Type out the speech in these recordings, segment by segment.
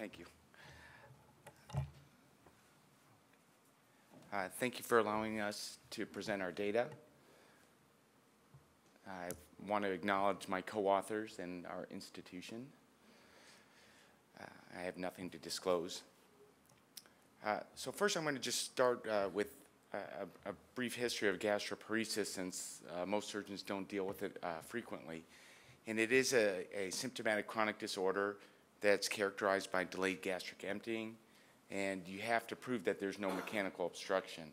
Thank you. Uh, thank you for allowing us to present our data. I want to acknowledge my co-authors and our institution. Uh, I have nothing to disclose. Uh, so first I'm going to just start uh, with a, a, brief history of gastroparesis since uh, most surgeons don't deal with it uh, frequently. And it is a, a symptomatic chronic disorder that's characterized by delayed gastric emptying, and you have to prove that there's no mechanical obstruction.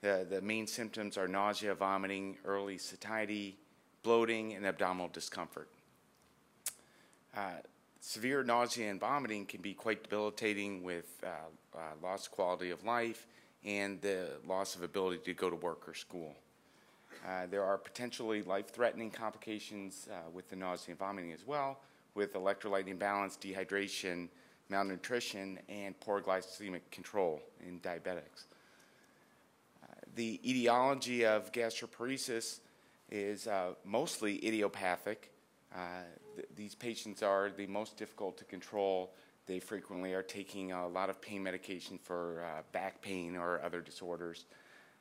The, the main symptoms are nausea, vomiting, early satiety, bloating, and abdominal discomfort. Uh, severe nausea and vomiting can be quite debilitating with uh, uh, lost quality of life and the loss of ability to go to work or school. Uh, there are potentially life-threatening complications uh, with the nausea and vomiting as well, with electrolyte imbalance, dehydration, malnutrition, and poor glycemic control in diabetics. Uh, the etiology of gastroparesis is uh, mostly idiopathic. Uh, th these patients are the most difficult to control. They frequently are taking a lot of pain medication for uh, back pain or other disorders.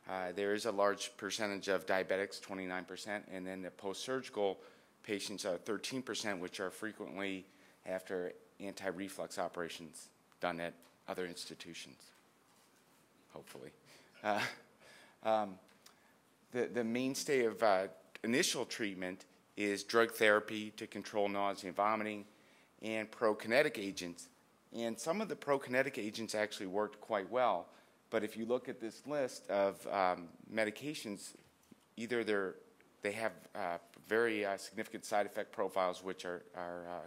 Uh, there is a large percentage of diabetics, 29%, and then the post-surgical patients are 13%, which are frequently after anti-reflux operations done at other institutions, hopefully. Uh, um, the, the mainstay of uh, initial treatment is drug therapy to control nausea and vomiting and prokinetic agents. And some of the prokinetic agents actually worked quite well. But if you look at this list of um, medications, either they're, they have uh, very uh, significant side effect profiles, which are, are uh,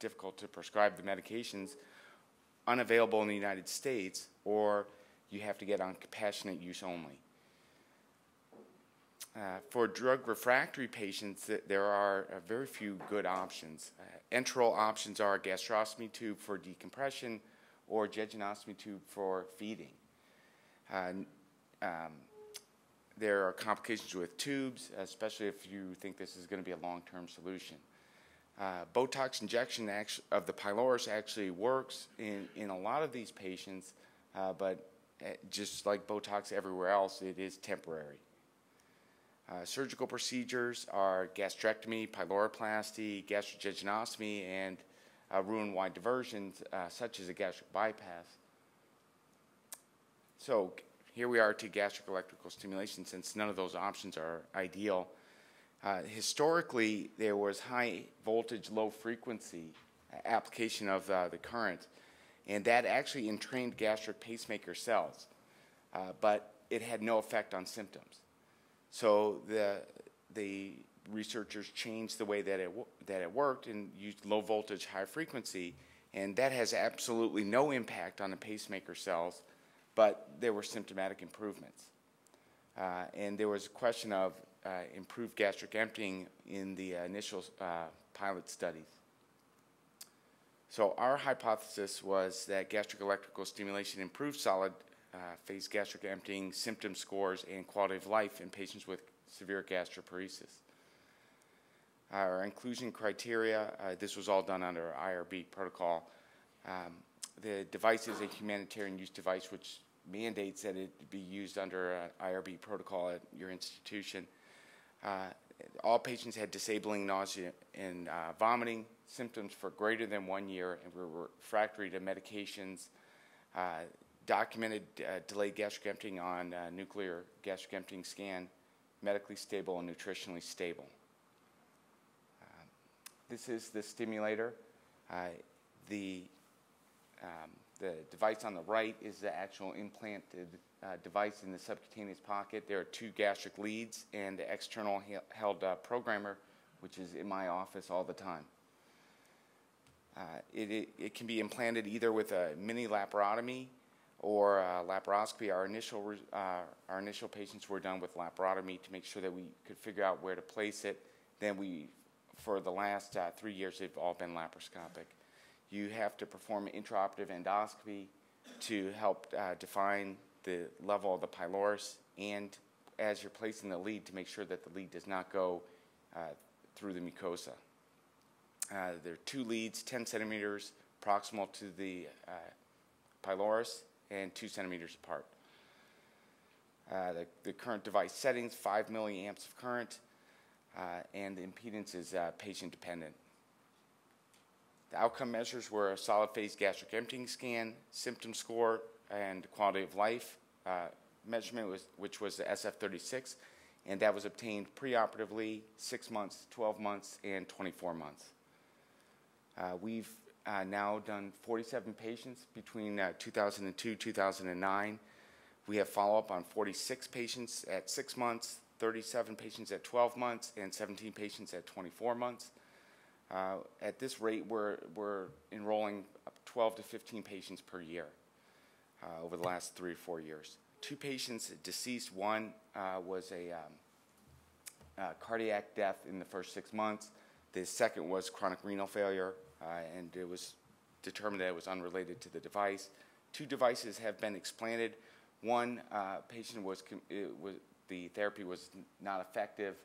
difficult to prescribe the medications, unavailable in the United States, or you have to get on compassionate use only. Uh, for drug refractory patients, there are uh, very few good options. Uh, enteral options are gastrostomy tube for decompression or jejunostomy tube for feeding. Um, there are complications with tubes, especially if you think this is going to be a long-term solution. Uh, Botox injection of the pylorus actually works in, in a lot of these patients, uh, but uh, just like Botox everywhere else, it is temporary. Uh, surgical procedures are gastrectomy, pyloroplasty, gastrojejunostomy, and uh, Roux-en-Y diversions, uh, such as a gastric bypass. So here we are to gastric electrical stimulation since none of those options are ideal. Uh, historically, there was high voltage, low frequency application of uh, the current, and that actually entrained gastric pacemaker cells, uh, but it had no effect on symptoms. So the, the researchers changed the way that it, that it worked and used low voltage, high frequency, and that has absolutely no impact on the pacemaker cells, but there were symptomatic improvements. Uh, and there was a question of uh, improved gastric emptying in the initial uh, pilot studies. So our hypothesis was that gastric electrical stimulation improved solid uh, phase gastric emptying symptom scores and quality of life in patients with severe gastroparesis. Our inclusion criteria, uh, this was all done under IRB protocol. Um, the device is a humanitarian use device which mandates that it be used under an IRB protocol at your institution. Uh, all patients had disabling nausea and uh, vomiting symptoms for greater than one year and were refractory to medications. Uh, documented uh, delayed gastric emptying on uh, nuclear gastric emptying scan, medically stable and nutritionally stable. Uh, this is the stimulator. the um, the device on the right is the actual implanted uh, device in the subcutaneous pocket. There are two gastric leads and the external held uh, programmer, which is in my office all the time. Uh, it, it, it, can be implanted either with a mini laparotomy or laparoscopy. Our initial, uh, our initial patients were done with laparotomy to make sure that we could figure out where to place it. Then we, for the last uh, three years, they've all been laparoscopic. You have to perform intraoperative endoscopy to help uh, define the level of the pylorus and as you're placing the lead to make sure that the lead does not go uh, through the mucosa. Uh, there are two leads, 10 centimeters proximal to the uh, pylorus and two centimeters apart. Uh, the, the current device settings, 5 milliamps of current, uh, and the impedance is patient dependent. The outcome measures were a solid phase gastric emptying scan, symptom score, and quality of life uh, measurement, was, which was the SF36, and that was obtained preoperatively, six months, 12 months, and 24 months. Uh, we've uh, now done 47 patients between uh, 2002 2009. We have follow-up on 46 patients at six months, 37 patients at 12 months, and 17 patients at 24 months. Uh, at this rate, we're, we're enrolling 12 to 15 patients per year uh, over the last three or four years. Two patients deceased. One uh, was a um, cardiac death in the first six months. The second was chronic renal failure, uh, and it was determined that it was unrelated to the device. Two devices have been explanted. One uh, patient was, was, the therapy was not effective,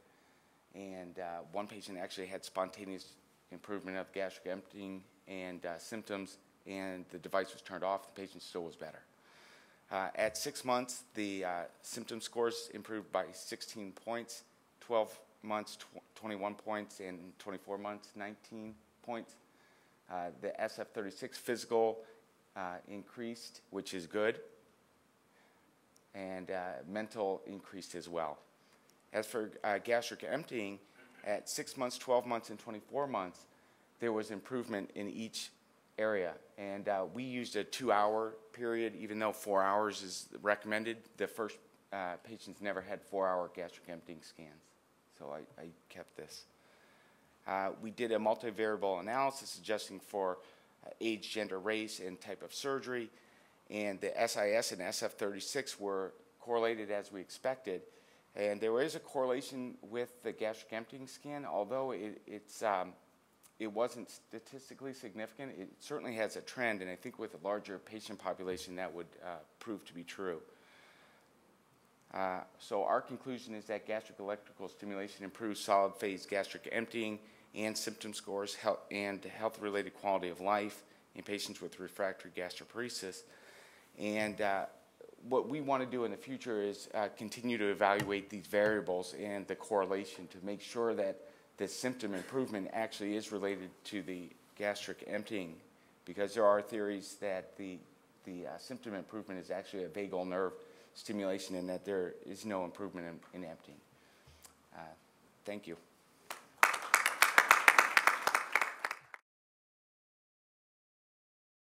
and uh, one patient actually had spontaneous improvement of gastric emptying and uh, symptoms, and the device was turned off. The patient still was better. Uh, at six months, the uh, symptom scores improved by 16 points, 12 months, tw 21 points, and 24 months, 19 points. Uh, the SF36 physical uh, increased, which is good, and uh, mental increased as well. As for gastric emptying, at six months, 12 months, and 24 months, there was improvement in each area. And uh, we used a two hour period, even though four hours is recommended. The first uh, patients never had four hour gastric emptying scans. So I, I kept this. Uh, we did a multivariable analysis adjusting for uh, age, gender, race, and type of surgery. And the SIS and SF36 were correlated as we expected. And there is a correlation with the gastric emptying scan, although it, it's um, it wasn't statistically significant. It certainly has a trend, and I think with a larger patient population, that would uh, prove to be true. Uh, so our conclusion is that gastric electrical stimulation improves solid phase gastric emptying and symptom scores health, and health-related quality of life in patients with refractory gastroparesis. And uh, what we want to do in the future is uh, continue to evaluate these variables and the correlation to make sure that the symptom improvement actually is related to the gastric emptying because there are theories that the, the uh, symptom improvement is actually a vagal nerve stimulation and that there is no improvement in, in emptying. Uh, thank you.